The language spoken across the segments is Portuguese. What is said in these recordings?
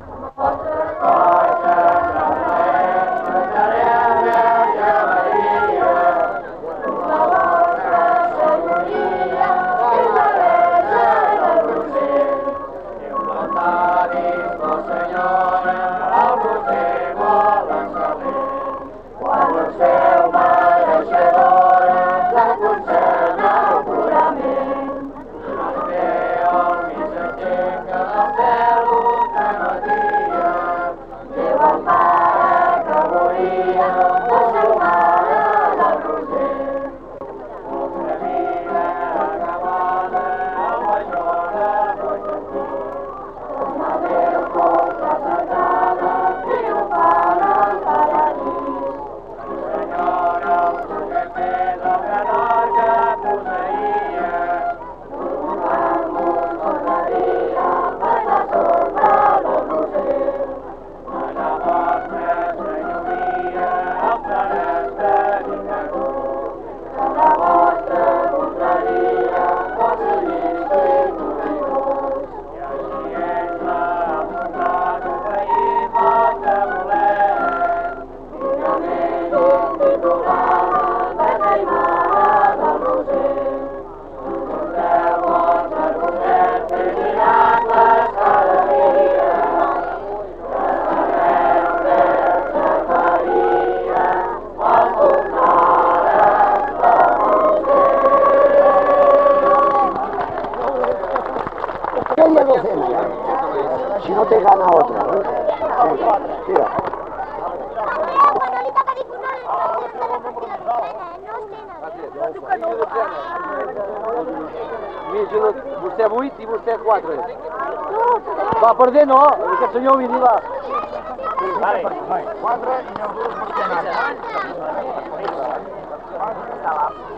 Oh. Media docena ya. Si no te gana otra. ¿eh? Venga, tira. Mira, vostè è 8 i vostè è 4. Va, perdé no, aquest senyor vull dir, va. Quatre i n'hi ha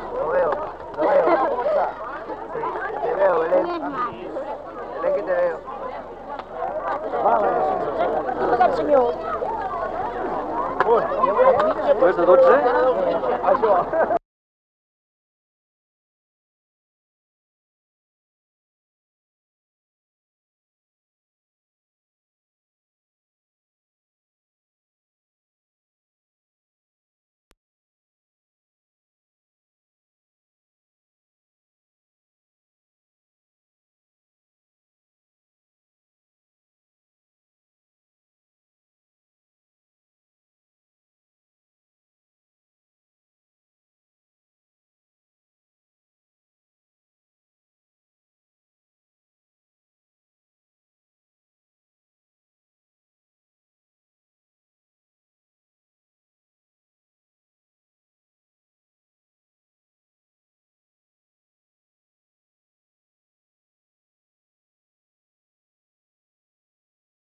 Aquest senyor. Pues de 12?